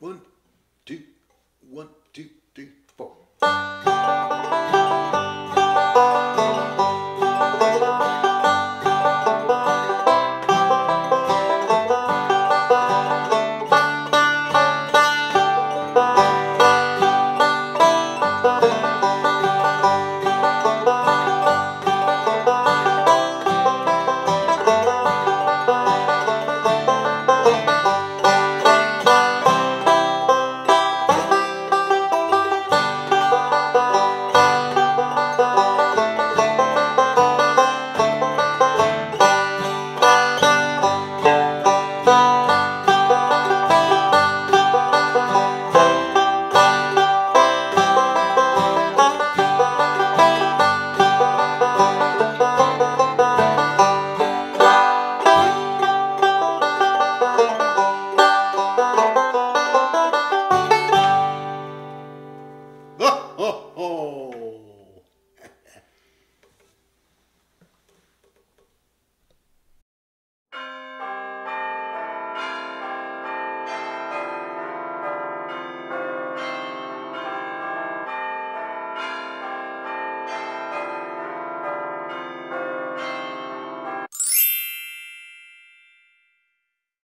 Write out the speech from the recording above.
One, two, one, two. Oh.